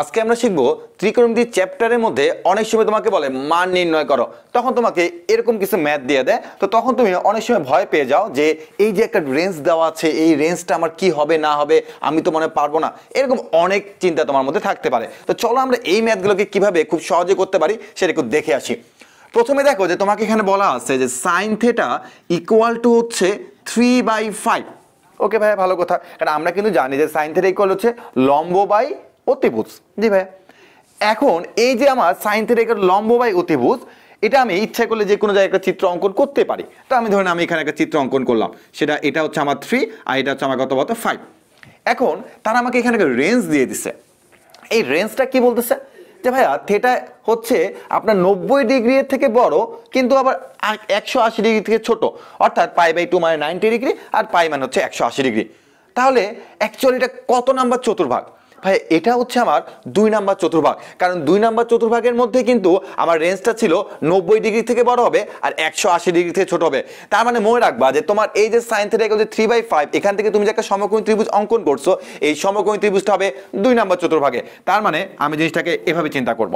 আজকে আমরা শিখব ত্রিকোণমিতি চ্যাপ্টারের মধ্যে অনেক সময় তোমাকে বলে মান নির্ণয় করো। তখন তোমাকে এরকম কিছু ম্যাথ দিয়ে দেয়। তো তখন তুমি অনেক সময় ভয় পেয়ে যাও যে এই যে একটা রেঞ্জ দেওয়া আছে, এই রেঞ্জটা আমার কি হবে, না হবে, আমি তো মনে পারব না। এরকম অনেক চিন্তা তোমার মধ্যে থাকতে পারে। তো চলো আমরা এই ম্যাথগুলোকে কীভাবে খুব সহজে করতে পারি সেটা একটু দেখে আসি। প্রথমে দেখো যে তোমাকে এখানে বলা আছে যে সাইন থেটা ইকুয়াল টু হচ্ছে থ্রি বাই ফাইভ ওকে ভাইয়া, ভালো কথা। কারণ আমরা কিন্তু জানি যে সাইন থেটা ইকুয়াল হচ্ছে লম্ব বাই অতিভুজ জি ভাইয়া এখন এই যে আমার সাইন থেটা ইকুয়াল লম্ব বাই অতিভুজ, এটা আমি ইচ্ছা করলে যে কোনো জায়গায় একটা চিত্র অঙ্কন করতে পারি। তো আমি ধরেন আমি এখানে একটা চিত্র অঙ্কন করলাম। সেটা, এটা হচ্ছে আমার থ্রি আর এটা হচ্ছে আমার কত কত ফাইভ এখন তারা আমাকে এখানে একটা রেঞ্জ দিয়ে দিছে। এই রেঞ্জটা কি বলতেছে? যে ভাইয়া থেটা হচ্ছে আপনার নব্বই ডিগ্রি থেকে বড়, কিন্তু আবার একশো আশি ডিগ্রি থেকে ছোট। অর্থাৎ পাই বাই টু মানে নাইনটি ডিগ্রি আর পাই মানে হচ্ছে একশো আশি ডিগ্রি তাহলে অ্যাকচুয়ালি এটা কত নাম্বার চতুর্ভাগ? ভাই, এটা হচ্ছে আমার দুই নাম্বার চতুর্ভাগ। কারণ দুই নাম্বার চতুর্ভাগের মধ্যে কিন্তু আমার রেঞ্জটা ছিল নব্বই ডিগ্রি থেকে বড় হবে আর একশো আশি ডিগ্রি থেকে ছোট হবে। তার মানে মনে রাখবা যে তোমার এই যে সাইন থেকে যে থ্রি বাই ফাইভ এখান থেকে তুমি যে একটা সমকোণী ত্রিভুজ অঙ্কন করছ, এই সমকোণী ত্রিভুজটা হবে দুই নাম্বার চতুর্ভাগে। তার মানে আমি জিনিসটাকে এভাবে চিন্তা করব।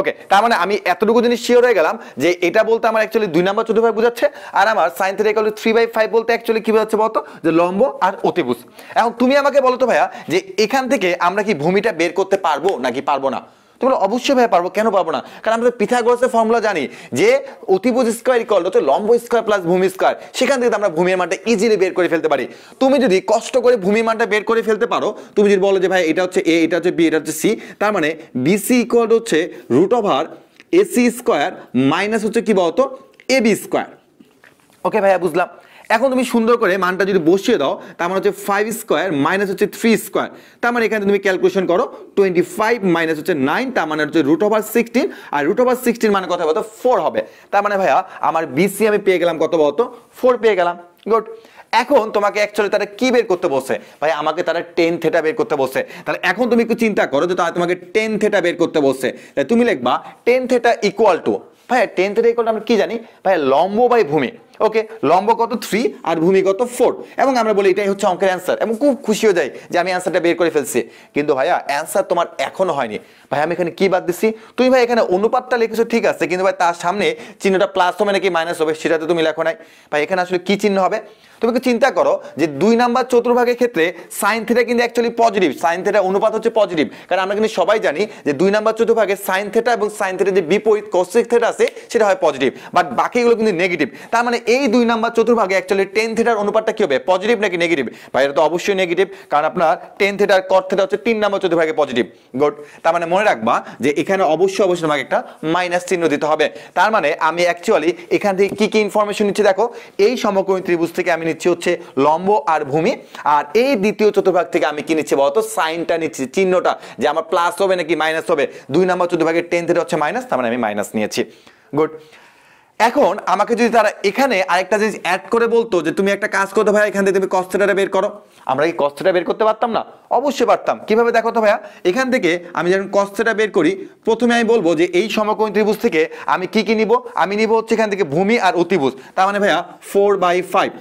ওকে তার মানে আমি এতটুকু জিনিস শিওর হয়ে গেলাম যে এটা বলতে আমার অ্যাকচুয়ালি দুই নাম্বার চতুর্ভাগ বোঝাচ্ছে, আর আমার sine theta equal three by five বলতে অ্যাকচুয়ালি কি বোঝাচ্ছে বলতো? যে লম্ব আর অতিভুজ। এখন তুমি আমাকে বলো তো ভাইয়া, যে এখান থেকে আমরা কি ভূমিটা বের করতে পারব নাকি পারব না? তুমি বলো অবশ্যই ভাই পারব। কেন পারব না? কারণ আমরা পিথাগোরাসের ফর্মুলা জানি যে অতিভুজ স্কোয়ার ইকল হচ্ছে লম্ব স্কোয়ার প্লাস ভূমি স্কোয়ার সেখান থেকে আমরা ভূমির মানটা ইজিলি বের করে ফেলতে পারি। তুমি যদি কষ্ট করে ভূমি মানটা বের করে ফেলতে পারো, তুমি যদি বলো যে ভাই এটা হচ্ছে এ এটা হচ্ছে বি এটা হচ্ছে সি তার মানে বিসি ইকুয়াল হচ্ছে root over AC square minus হচ্ছে কি বলতো? এ বি স্কোয়ার ওকে ভাইয়া, বুঝলাম। এখন তুমি সুন্দর করে মানটা যদি বসিয়ে দাও, তার মানে হচ্ছে ফাইভ স্কোয়ার মাইনাস হচ্ছে থ্রি স্কোয়ার তার মানে এখানে তুমি ক্যালকুলেশন করো টোয়েন্টি ফাইভ মাইনাস হচ্ছে নাইন তার মানে হচ্ছে রুট ওভার সিক্সটিন আর রুট ওভার সিক্সটিন মানে কথা বলতো ফোর হবে। তার মানে ভাইয়া, আমার বিসি আমি পেয়ে গেলাম কত বলতো? ফোর পেয়ে গেলাম। গুড এখন তোমাকে অ্যাকচুয়ালি তারা কি বের করতে বসে ভাই আমাকে তারা টেন থেটা বের করতে বসে তাহলে এখন তুমি একটু চিন্তা করো যে তারা তোমাকে টেন থেটা বের করতে বসে তুমি লিখবা টেন থেটা ইকুয়াল টু ভাই টেন থেটা ইকুয়াল টু আমরা কি জানি? ভাই লম্ব বাই ভূমি। ওকে লম্ব কত? থ্রি আর ভূমি কত? ফোর এবং আমরা বলি এটাই হচ্ছে অঙ্কের অ্যান্সার এবং খুব খুশি হয়ে যাই যে আমি অ্যান্সারটা বের করে ফেলছি। কিন্তু ভাইয়া অ্যান্সার তোমার এখনও হয়নি। ভাই, আমি এখানে কি বাদ দিচ্ছি তুমি ভাই, এখানে অনুপাতটা লিখেছো, ঠিক আছে। কিন্তু ভাই, তার সামনে চিহ্নটা প্লাস হবে নাকি মাইনাস হবে সেটা তো তুমি লেখো নাই। ভাই, এখানে আসলে কি চিহ্ন হবে? তুমি একটু চিন্তা করো যে দুই নাম্বার চতুর্ভাগের ক্ষেত্রে সাইন থেটা কিন্তু অ্যাকচুয়ালি পজিটিভ সাইন থেটা অনুপাত হচ্ছে পজিটিভ কারণ আমরা কিন্তু সবাই জানি যে দুই নাম্বার চতুর্ভাগে সাইন থেটা এবং সাইন থেটা যে বিপরীত কোসেক থেটা আছে, সেটা হয় পজিটিভ বাট বাকিগুলো কিন্তু নেগেটিভ তার মানে এই দুই নাম্বার চতুর্ভাগে অ্যাকচুয়ালি টেন থেটার অনুপাতটা কি হবে? পজিটিভ নাকি নেগেটিভ ভাই, এটা তো অবশ্যই নেগেটিভ কারণ আপনার টেন থেটার কট থেটা হচ্ছে তিন নাম্বার চতুর্ভাগে পজিটিভ গুড তার মানে মনে রাখবা যে এখানে অবশ্যই অবশ্যই তোমাকে একটা মাইনাস চিহ্ন দিতে হবে। তার মানে আমি অ্যাকচুয়ালি এখান থেকে কি কি ইনফরমেশন নিচ্ছি দেখো? এই সমকোণী ত্রিভুজ থেকে আমি নিচ্ছি হচ্ছে লম্ব আর ভূমি, আর এই দ্বিতীয় চতুর্ভাগ থেকে আমি কি নিচ্ছি বলতো? সাইনটা নিচ্ছি, চিহ্নটা, যে আমার প্লাস হবে নাকি মাইনাস হবে। দুই নাম্বার চতুর্ভাগের টেন থেকে হচ্ছে মাইনাস তার মানে আমি মাইনাস নিয়েছি। গুড এখন আমাকে যদি তারা এখানে আরেকটা জিনিস অ্যাড করে বলতো যে তুমি একটা কাজ করতে ভাইয়া, এখান থেকে তুমি কস্টেটা বের করো। আমরা কি কস্টেটা বের করতে পারতাম না? অবশ্যই পারতাম। কীভাবে দেখো তো ভাইয়া, এখান থেকে আমি যখন কস্টেটা বের করি, প্রথমে আমি বলব যে এই সমকোণ ত্রিভুজ থেকে আমি কি কি নিব? আমি নিব হচ্ছে এখান থেকে ভূমি আর অতিভুজ। তার মানে ভাইয়া ফোর বাই ফাইভ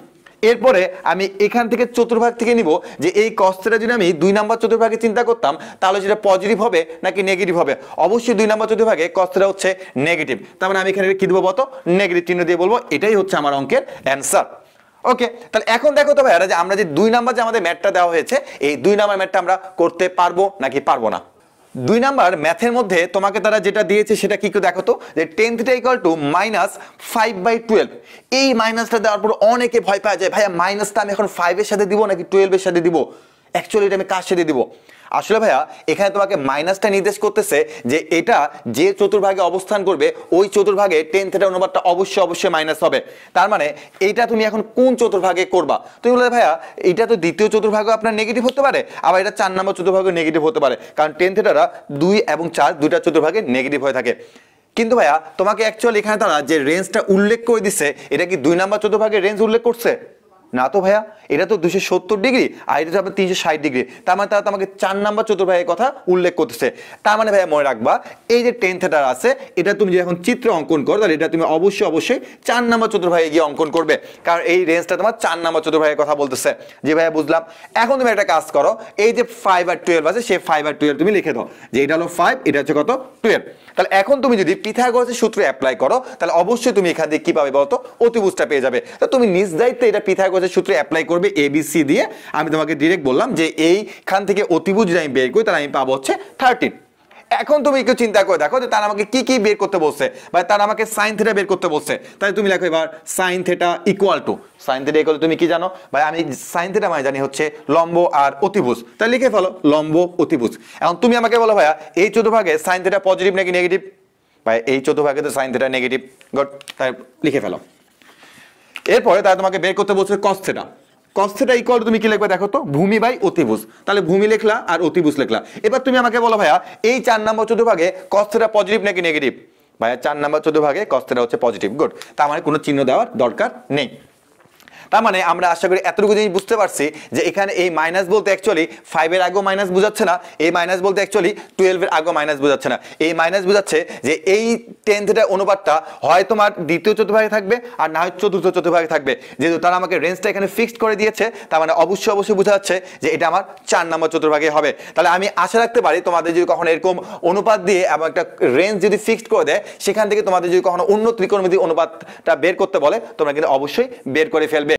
এরপরে আমি এখান থেকে চতুর্ভাগ থেকে নিব যে এই কস্টটা যদি আমি দুই নাম্বার চতুর্ভাগে চিন্তা করতাম, তাহলে সেটা পজিটিভ হবে নাকি নেগেটিভ হবে? অবশ্যই দুই নাম্বার চতুর্ভাগে কস্টটা হচ্ছে নেগেটিভ তার মানে আমি এখানে কি দেবো বলতো? নেগেটিভ চিহ্ন দিয়ে বলব। এটাই হচ্ছে আমার অঙ্কের অ্যান্সার ওকে তাহলে এখন দেখো তো ভাইয়ারা যে আমরা যে দুই নাম্বার যে আমাদের ম্যাটটা দেওয়া হয়েছে, এই দুই নাম্বার ম্যাটটা আমরা করতে পারব নাকি পারব না? দুই নাম্বার ম্যাথের মধ্যে তোমাকে তারা যেটা দিয়েছে সেটা কি দেখো তো? যে tan theta equal to minus five by twelve এই মাইনাসটা দেওয়ার পর অনেকে ভয় পাওয়া যায় ভাইয়া মাইনাসটা আমি এখন ফাইভের সাথে দিব নাকি টুয়েলভের সাথে দিব? অ্যাকচুয়ালি এটা আমি কার সাথে দিব। আসলে ভাইয়া, এখানে তোমাকে মাইনাসটা নির্দেশ করতেছে যে এটা যে চতুর্ভাগে অবস্থান করবে, ওই চতুর্ভাগে টেন থেটার অনুপাতটা অবশ্যই অবশ্যই মাইনাস হবে। তার মানে এইটা তুমি এখন কোন চতুর্ভাগে করবা? তুমি বলে ভাইয়া, এটা তো দ্বিতীয় চতুর্ভাগে আপনার নেগেটিভ হতে পারে, আবার এটা চার নম্বর চতুর্ভাগে নেগেটিভ হতে পারে। কারণ টেন থেটারা দুই এবং চার দুইটা চতুর্ভাগে নেগেটিভ হয়ে থাকে। কিন্তু ভাইয়া, তোমাকে অ্যাকচুয়ালি এখানে তারা যে রেঞ্জটা উল্লেখ করে দিচ্ছে এটা কি দুই নাম্বার চতুর্ভাগের রেঞ্জ উল্লেখ করছে? না তো ভাইয়া, এটা তো দুশো সত্তর ডিগ্রি, আর এটা তো আপনার তিনশো ষাট ডিগ্রি। তার মানে তারা তো আমাকে চার নাম্বার চতুর্ভাগের কথা উল্লেখ করতেছে। তার মানে ভাইয়া মনে রাখবা, এই যে টেন থেটার আছে, এটা তুমি যে এখন চিত্র অঙ্কন করো, তাহলে এটা তুমি অবশ্যই অবশ্যই চার নাম্বার চতুর্ভাগে গিয়ে অঙ্কন করবে। কারণ এই রেঞ্জটা তোমার চার নাম্বার চতুর্ভাগের কথা বলতেছে। যে ভাইয়া বুঝলাম, এখন তুমি একটা কাজ করো, এই যে ফাইভ আর টুয়েলভ আছে, সেই ফাইভ আর টুয়েলভ তুমি লিখে দাও। যে এটা হলো ফাইভ এটা হচ্ছে কত? টুয়েলভ তাহলে এখন তুমি যদি পিথাগোরাসের সূত্র অ্যাপ্লাই করো, তাহলে অবশ্যই তুমি এখান থেকে কি পাবে বলতো অতিভুজটা পেয়ে যাবে। তো তুমি নিজ দায়িত্বে এটা পিথাগোরাসের সূত্র অ্যাপ্লাই করবে এবিসি দিয়ে। আমি তোমাকে ডিরেক্ট বললাম যে এইখান থেকে অতিভুজ যদি আমি বের করি, তাহলে আমি পাবো হচ্ছে থার্টিন এখন তুমি একটু চিন্তা করে দেখো যে তারা আমাকে কি কি বের করতে বলছে বা তারা আমাকে সাইন থেটা বের করতে বলছে। তাহলে তুমি লেখো এবার sine theta equal to sine theta equal তুমি কি জানো? ভাই, আমি সাইন থেটা মানে জানি হচ্ছে লম্ব আর অতিভুজ। তাহলে লিখে ফেলো, লম্ব, অতিভুজ। এখন তুমি আমাকে বলো ভাইয়া, এই চতুর্ভাগে সাইন থেটা পজিটিভ নাকি নেগেটিভ ভাই, এই চতুর্ভাগে তো সাইন থেটা নেগেটিভ গড তাই লিখে ফেলো। এরপরে তারা তোমাকে বের করতে বলছে cos theta cos theta equal তুমি কি লিখবে? দেখো তো, ভূমি বাই অতিভুজ। তাহলে ভূমি লিখলা আর অতিভুজ লিখলা। এবার তুমি আমাকে বলো ভাইয়া, এই চার নম্বর চতুর্ভাগে কস পজিটিভ নাকি নেগেটিভ ভাইয়া, চার নম্বর চতুর্ভাগে কস হচ্ছে পজিটিভ গুড তার মানে কোনো চিহ্ন দেওয়ার দরকার নেই। তার মানে আমরা আশা করি এতটুকু জিনিস বুঝতে পারছি যে এখানে এই মাইনাস বলতে অ্যাকচুয়ালি ফাইভের আগেও মাইনাস বোঝাচ্ছে না, এই মাইনাস বলতে অ্যাকচুয়ালি টুয়েলভের আগেও মাইনাস বোঝাচ্ছে না। এই মাইনাস বোঝাচ্ছে যে এই টেন থেটার অনুপাতটা হয় তোমার দ্বিতীয় চতুর্ভাগে থাকবে আর না হয় চতুর্থ চতুর্ভাগে থাকবে। যেহেতু তারা আমাকে রেঞ্জটা এখানে ফিক্সড করে দিয়েছে, তার মানে অবশ্যই অবশ্যই বোঝা যাচ্ছে যে এটা আমার চার নম্বর চতুর্ভাগে হবে। তাহলে আমি আশা রাখতে পারি তোমাদের যদি কখনো এরকম অনুপাত দিয়ে এবং একটা রেঞ্জ যদি ফিক্সড করে দেয়, সেখান থেকে তোমাদের যদি কখনো অন্য ত্রিকোণমিতি অনুপাতটা বের করতে বলে, তোমরা কিন্তু অবশ্যই বের করে ফেলবে।